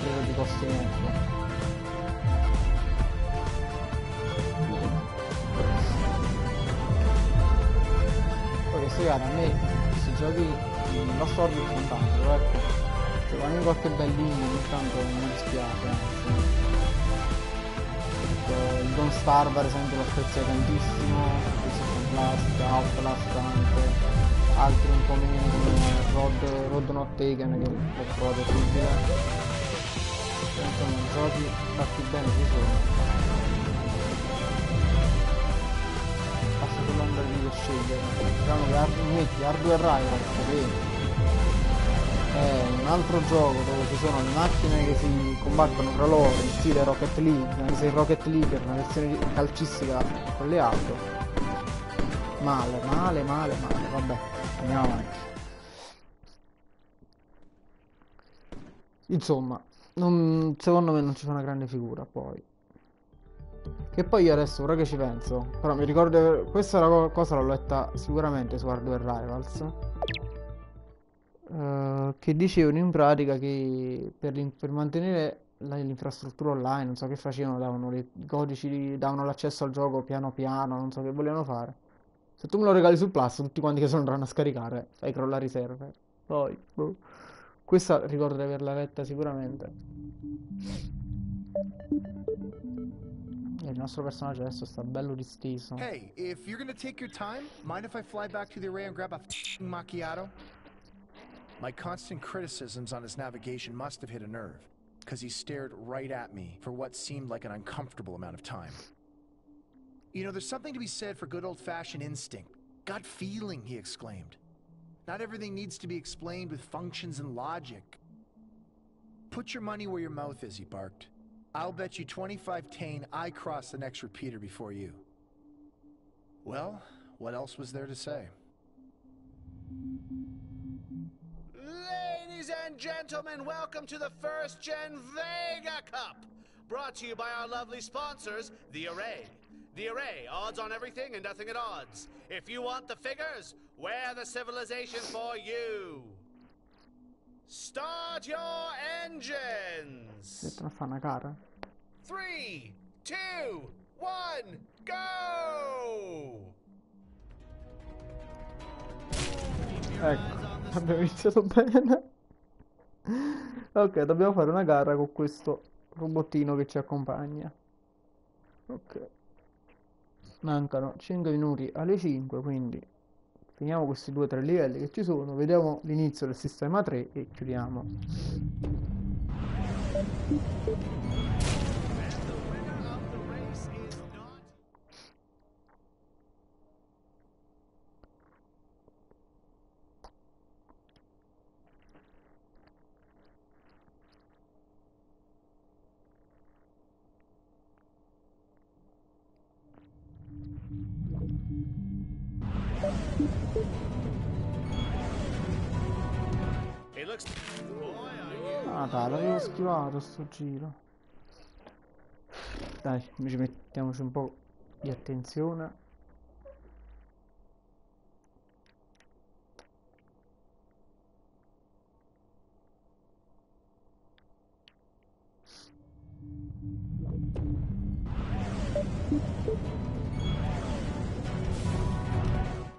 credo di costi molto poi queste gare a me questi giochi non sto sono tanto però ecco in qualche bellino ogni tanto non mi dispiace anzi. Ecco, il Don't Star per esempio lo apprezzo tantissimo questo è Blast, Outlast anche altri un po' meno come Road, Road Not Taken che l'ho trovato insomma giochi fatti bene ci sono basta solo andare lì scegliere metti Hardware Rivals che è un altro gioco dove ci sono le macchine che si combattono tra loro in stile Rocket League. Anche se il Rocket League è una versione calcistica con le auto. Male male male male. Vabbè andiamo avanti. Insomma non, secondo me non ci fa una grande figura poi. Che poi io adesso ora che ci penso però mi ricordo questa co- cosa l'ho letta sicuramente su Hardware Rivals. Uh, che dicevano in pratica che per, per mantenere la, l'infrastruttura online non so che facevano davano i codici davano l'accesso al gioco piano piano non so che volevano fare. Se tu me lo regali sul plus tutti quanti che sono andranno a scaricare fai crollare i server. Poi boh. Questa ricordo di averla letta sicuramente il nostro personaggio adesso sta bello disteso. Hey, if you're gonna take your time, mind if I fly back to the array and grab a macchiato? My constant criticisms on his navigation must have hit a nerve, because he stared right at me for what seemed like an uncomfortable amount of time. You know, there's something to be said for good old-fashioned instinct. Gut feeling, he exclaimed. Not everything needs to be explained with functions and logic. Put your money where your mouth is, he barked. I'll bet you 25 Tane I cross the next repeater before you. Well, what else was there to say? Ladies and gentlemen, welcome to the first Gen Vega Cup. Brought to you by our lovely sponsors, The Array. The Array, odds on everything and nothing at odds. If you want the figures, we're the civilization for you. Start your engines. Aspetta, fa una gara. Three, two, one, go! Ecco, abbiamo iniziato bene. Ok, dobbiamo fare una gara con questo robottino che ci accompagna. Ok. Mancano 5 minuti alle 5, quindi finiamo questi 2-3 livelli che ci sono, vediamo l'inizio del sistema 3 e chiudiamo. Schivato sto giro. Dai, invece mettiamoci un po' di attenzione.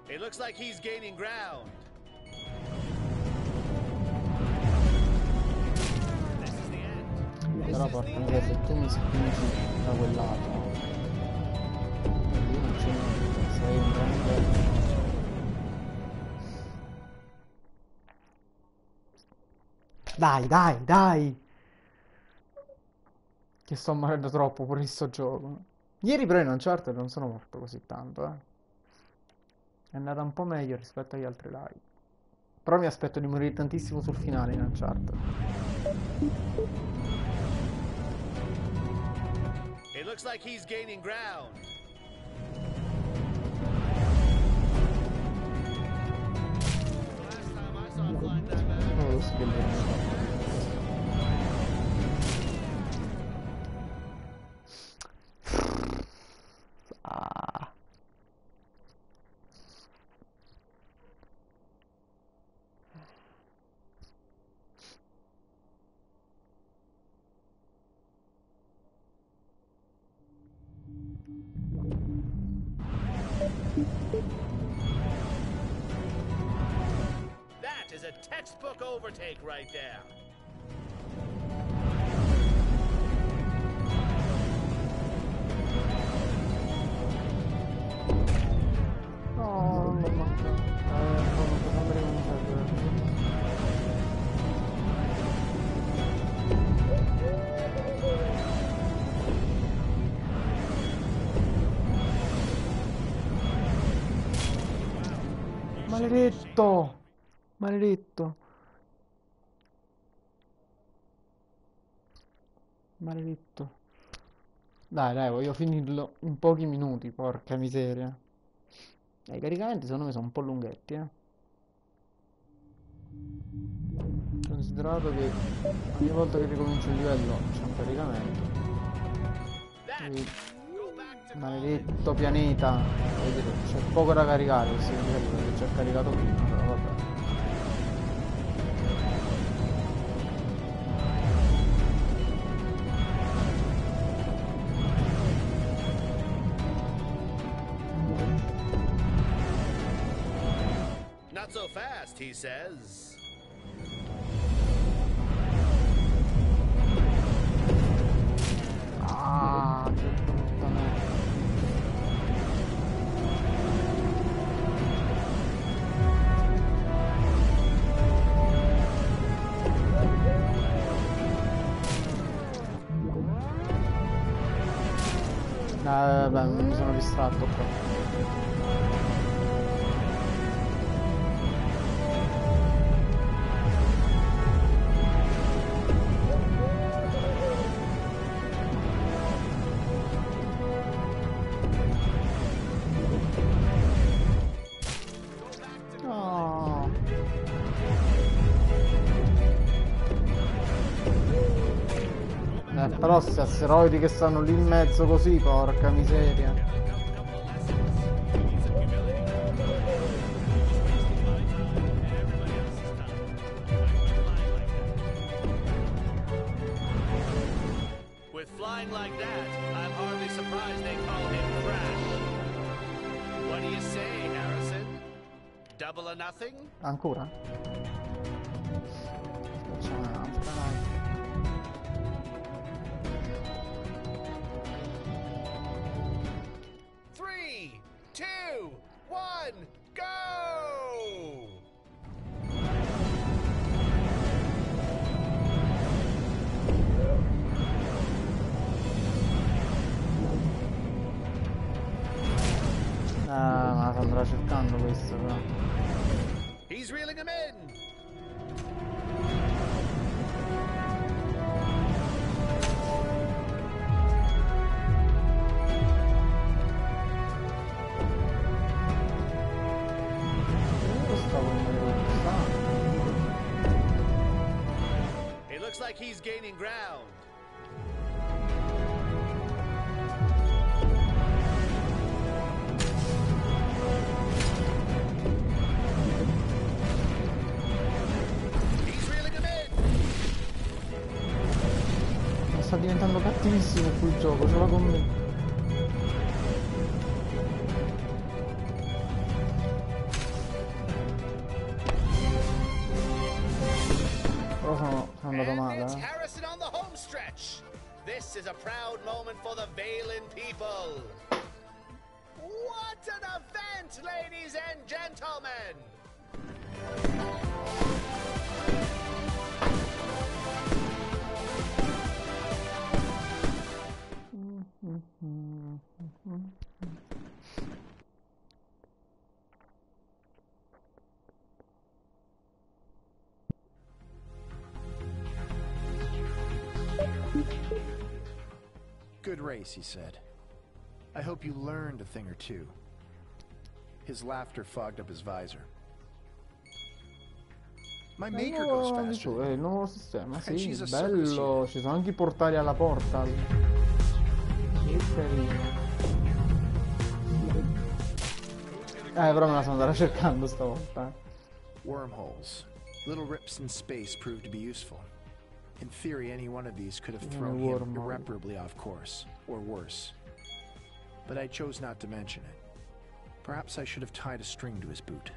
It looks like he's gaining ground. però portano via sette mesi quindi da quell'altro non c'è niente sei un grande dai dai dai! Che sto morendo troppo pure in sto gioco. Ieri però in Uncharted non sono morto così tanto eh. È andata un po' meglio rispetto agli altri live. Però mi aspetto di morire tantissimo sul finale in Uncharted looks like he's gaining ground. Last ah. Overtake right there. No, non manca. Eh, non posso andare con Maledetto! Maledetto! Maledetto. Dai, dai, voglio finirlo in pochi minuti, porca miseria. I caricamenti secondo me sono un po' lunghetti, eh. Considerato che ogni volta che ricomincio il livello c'è un caricamento. To maledetto pianeta. Vedete, c'è poco da caricare questo livello perché c'è caricato prima, però vabbè. Says. Questi asteroidi che stanno lì in mezzo così, porca miseria. Like that, I'm hardly surprised they call him Crash. What do you say, Harrison? Double or nothing? Ancora? Two, one, go! Ah, ma andrà cercando questo però. He's reeling him in. He's gaining ground. Sta diventando cattivissimo qui il gioco, ce l'ha con me. This is a proud moment for the Valen people. What an event, ladies and gentlemen! Mm-hmm. Good race, he said. I hope you learned a thing or two. His laughter fogged up his visor. My maker goes faster. il nuovo sistema, sì, bello, ci sono anche i portali alla porta. Che carino. Eh, però me la sono andata cercando stavolta. eh. Wormholes. Little rips in space proved to be useful. In theory, any one of these could have thrown him irreparably off course, or worse. But I chose not to mention it. Perhaps I should have tied a string to his boot.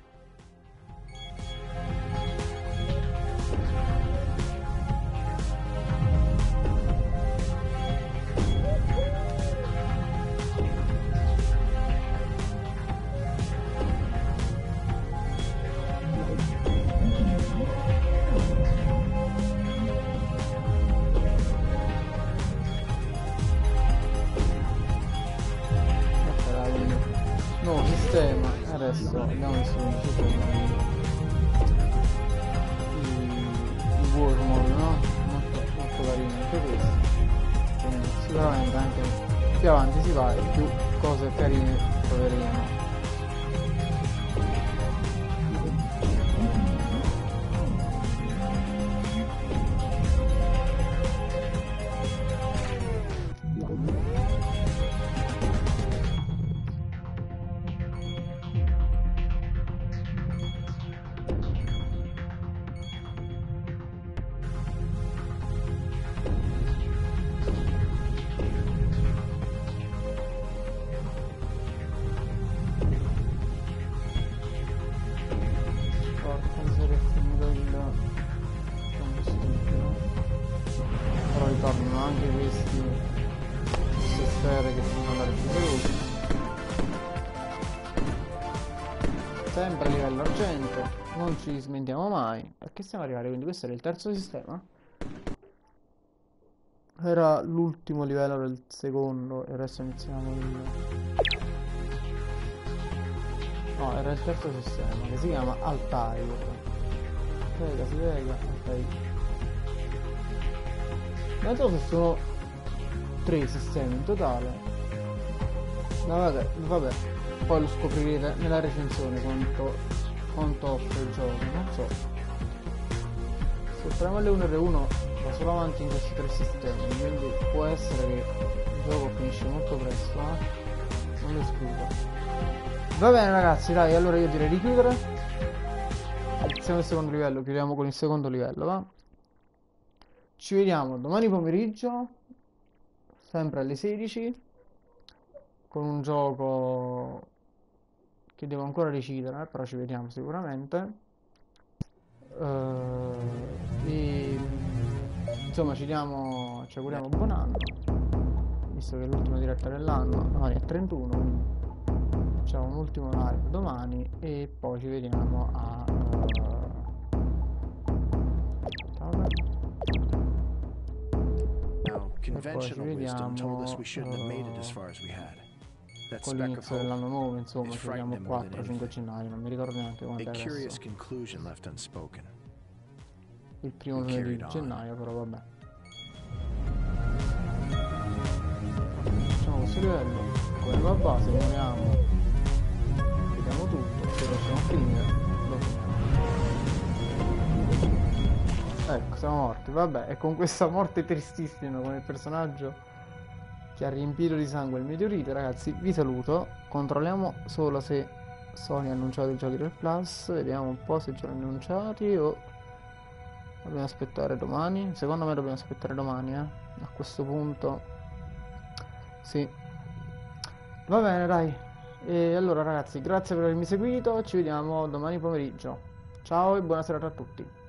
Ci smentiamo mai. Che stiamo arrivando? Quindi questo era il terzo sistema? Era l'ultimo livello del secondo e adesso iniziamo il... No, era il terzo sistema che si chiama Altair. Vega, si vega, Altair. Non so se sono tre sistemi in totale. Ma vabbè, vabbè, poi lo scoprirete nella recensione quanto, quanto offre il gioco, non so. Se premo L1 e R1 va solo avanti in questi tre sistemi, quindi può essere che il gioco finisce molto presto, eh? Non lo escludo. Va bene ragazzi, dai, allora io direi di chiudere. Siamo al secondo livello, chiudiamo con il secondo livello, va? Ci vediamo domani pomeriggio, sempre alle 16, con un gioco che devo ancora decidere, eh, però ci vediamo sicuramente. Eh, e, insomma, ci diamo, ci auguriamo un buon anno, visto che è l'ultima diretta dell'anno, domani è 31, quindi facciamo un ultimo live domani e poi ci vediamo a vabbè. Now, conventional wisdom told us we shouldn't have made it as uh, far as we had. Con l'inizio dell'anno nuovo insomma ci vediamo frightened them more 4 than 5 anything. gennaio non mi ricordo neanche quanto a è adesso il primo di gennaio però vabbè. Facciamo questo livello con la base muoviamo. Vediamo tutto se riusciamo a finire lo finiamo. Ecco siamo morti vabbè e con questa morte tristissima con il personaggio che ha riempito di sangue il meteorite ragazzi vi saluto. Controlliamo solo se Sony ha annunciato i giochi del Plus vediamo un po' se già li hanno annunciati o dobbiamo aspettare domani. Secondo me dobbiamo aspettare domani eh. A questo punto sì. Va bene dai. E allora ragazzi grazie per avermi seguito. Ci vediamo domani pomeriggio. Ciao e buona serata a tutti